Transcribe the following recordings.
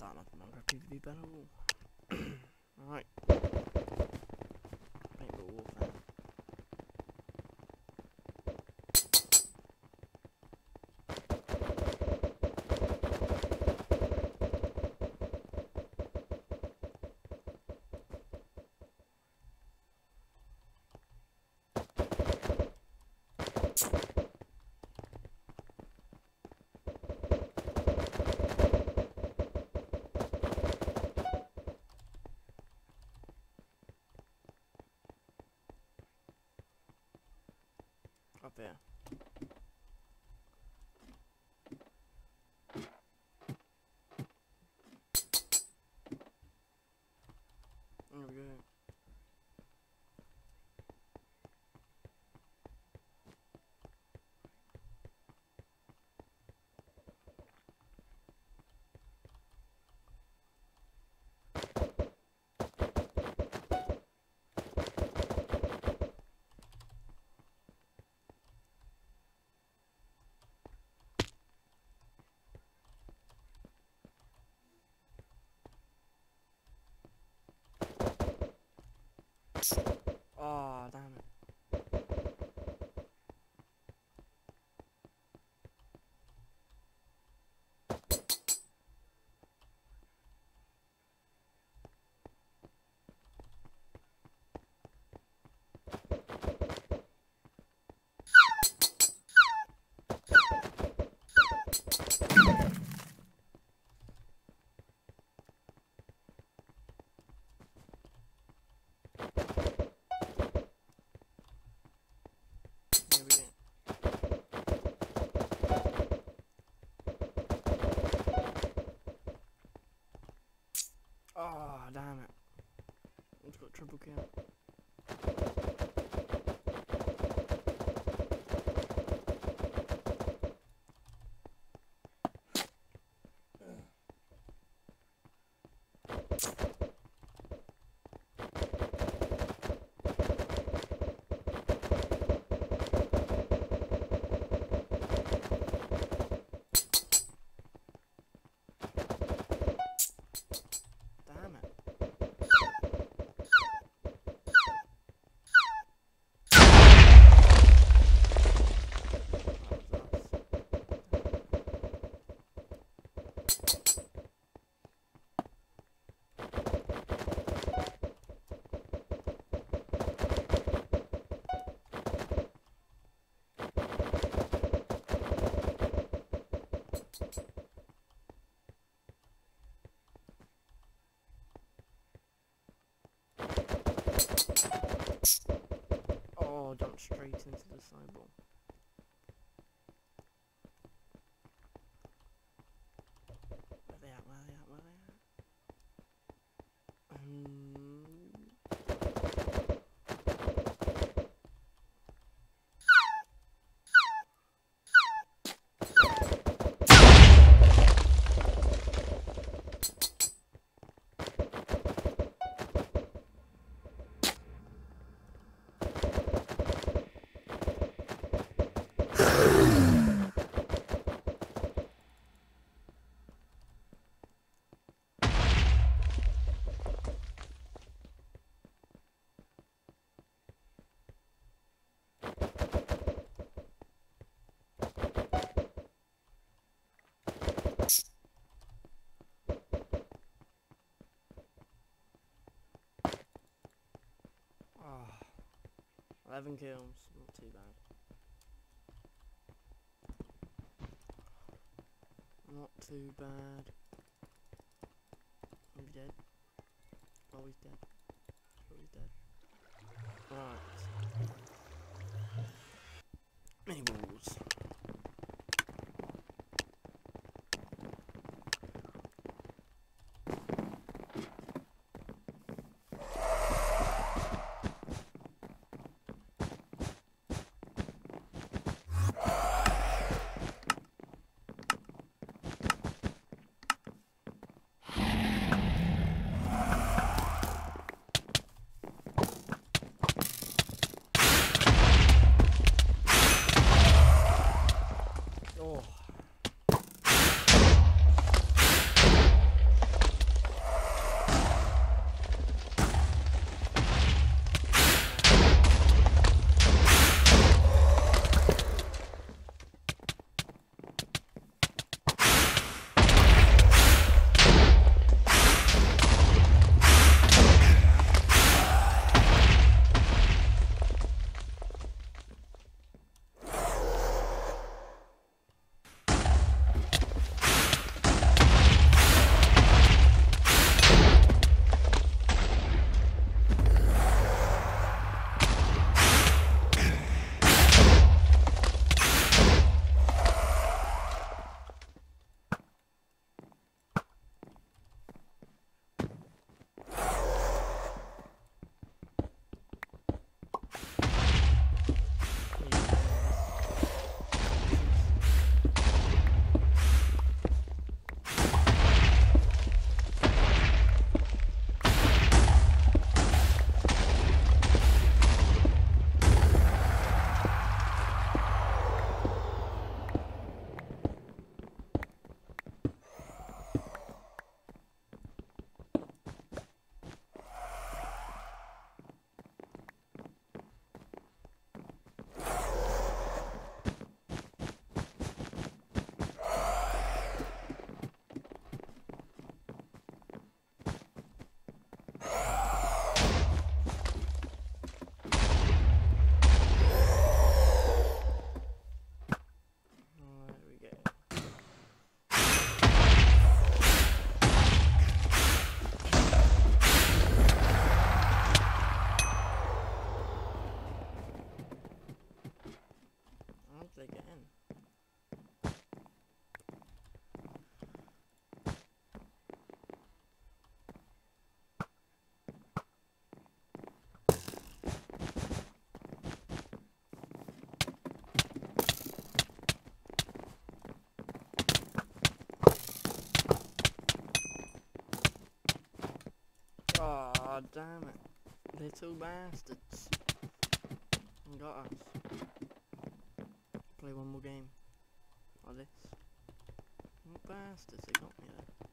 starting off Minecraft PvP battle. Alright. Paintball warfare. Up there. There we go. Oh, Oh, damn it. It's got triple kill. 11 kills, not too bad. Not too bad. Are we dead? Oh, he's dead. Oh, he's dead. Right. Mini balls. God damn it. Little bastards. Got us. Play one more game. Like this. Bastards, they got me there.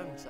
He needs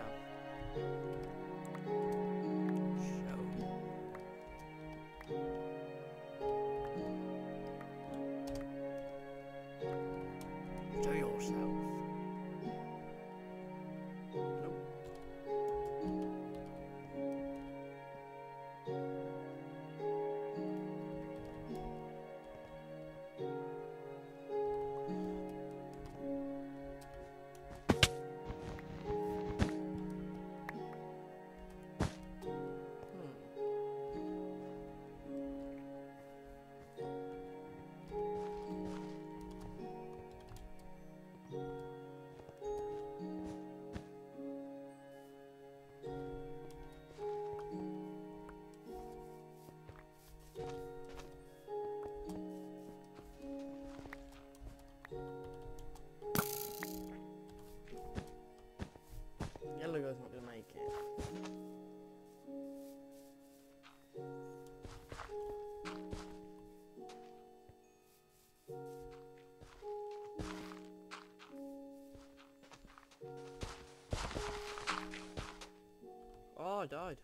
died.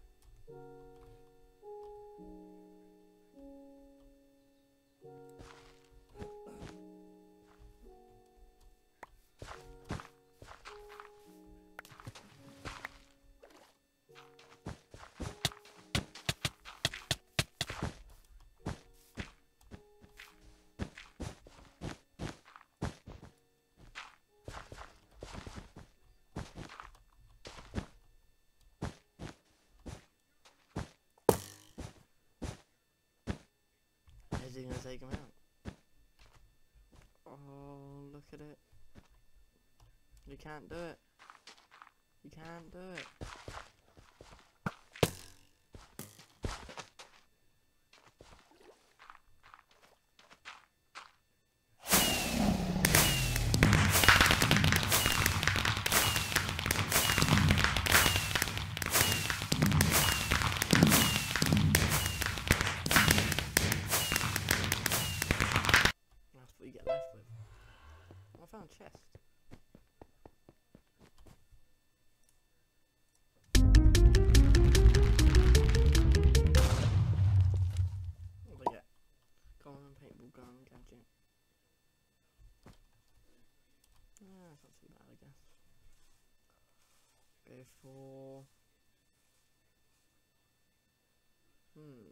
He gonna take him out? Oh, look at it. You can't do it. You can't do it. For. Hmm.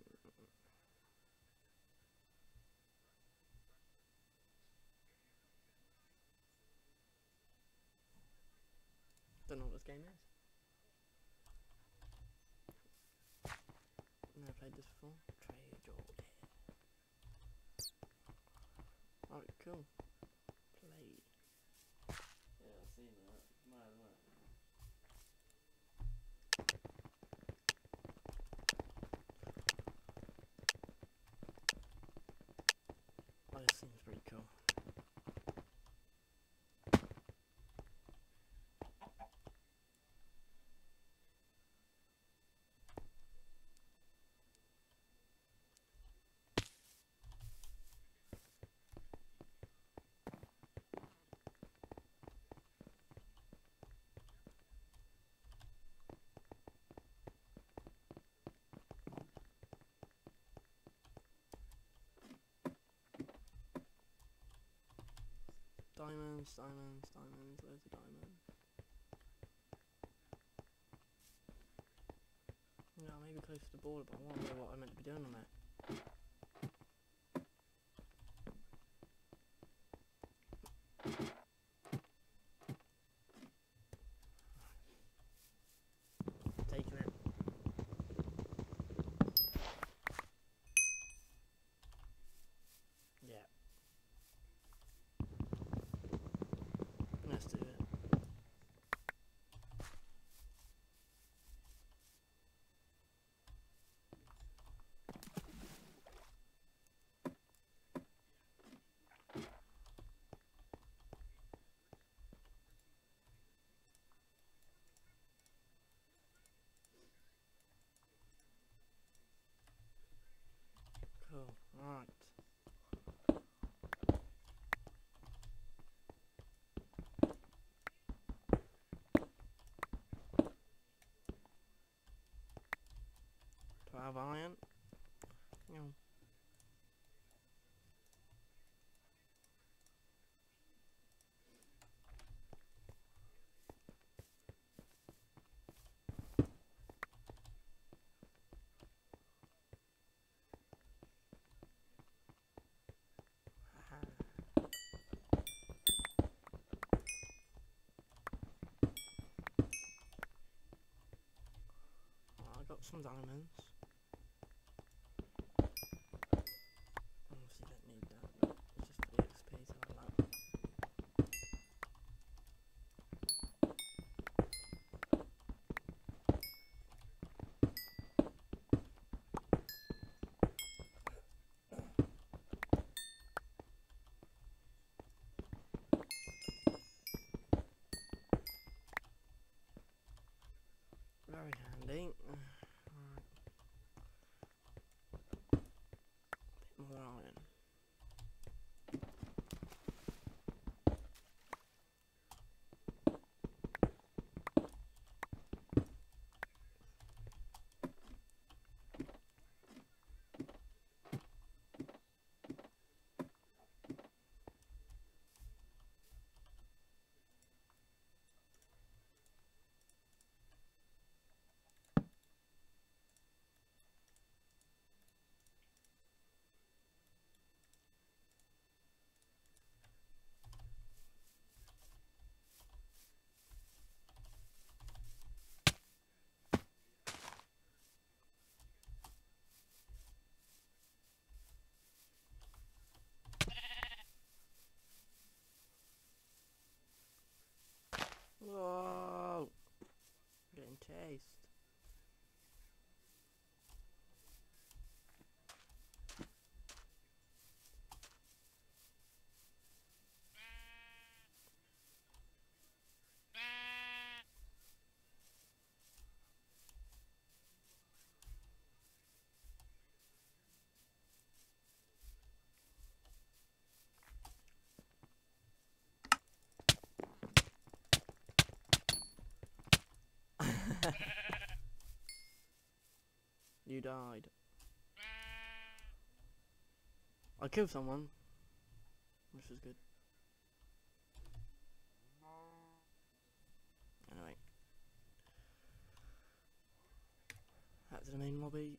Don't know what this game is. Never played this before. Trade your. Alright, cool. Play. Yeah, I've seen that. Mad, mad. Oh, this seems pretty cool. Diamonds, diamonds, diamonds, loads of diamonds. Yeah, maybe close to the border, but I know what I'm meant to be doing on it. Taking it. Yeah. Let's do it. Cool. Right. Twelve iron. Yeah. Haha. Oh, I got some diamonds. Very handy. Alright. Bit more iron. waste. you died. I killed someone, which was good. Anyway, to the main lobby.